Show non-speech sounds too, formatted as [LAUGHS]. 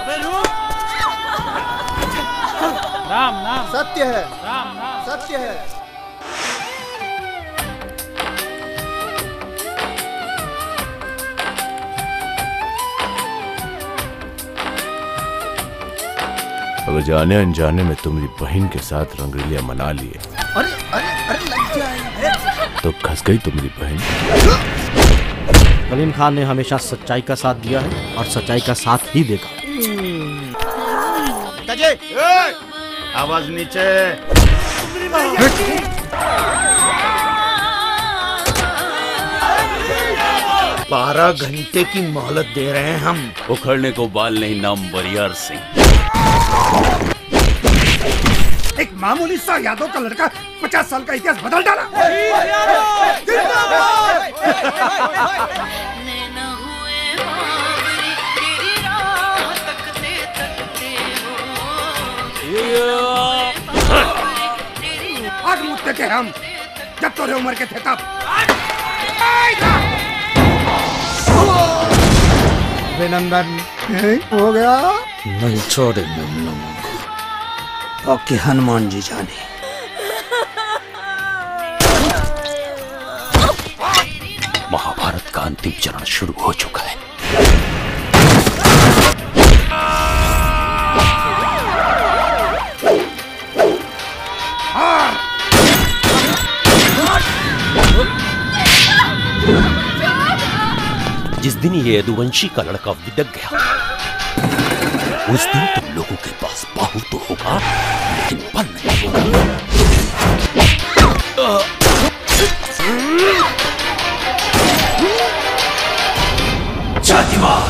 अबे रुक। राम राम। सत्य है। राम राम। सत्य है। अगर जाने अनजाने में तुम्हारी बहन के साथ रंगरेलिया मना लिए अरे अरे अरे लग जाए। तो खस गई तुम्हारी बहन। कलीम खान ने हमेशा सच्चाई का साथ दिया है और सच्चाई का साथ ही देगा। आवाज़ नीचे। बारह घंटे की मोहलत दे रहे हैं हम। उखड़ने को बाल नहीं नाम बरियार सिंह। एक मामूली सा यादव का लड़का पचास साल का इतिहास बदल डाला। [LAUGHS] मुझते थे हम जब तोरे उम्र के थे तब। अभिनंदन। हो गया। नहीं छोड़ेंगे हम लोगों को बाकी हनुमान जी जाने। महाभारत का अंतिम चरण शुरू हो चुका है। जिस दिन ये यदुवंशी का लड़का विदक गया उस दिन तुम लोगों के पास बाहु तो होगा लेकिन बल नहीं होगा। जातिवाद।